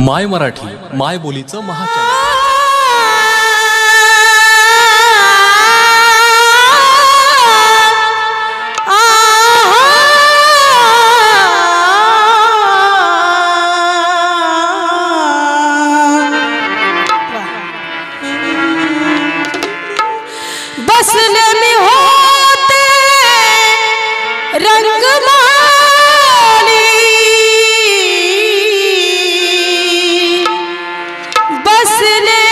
माय मराठी माय बोलीचं महाचॅनल बसले में होते रंग मा में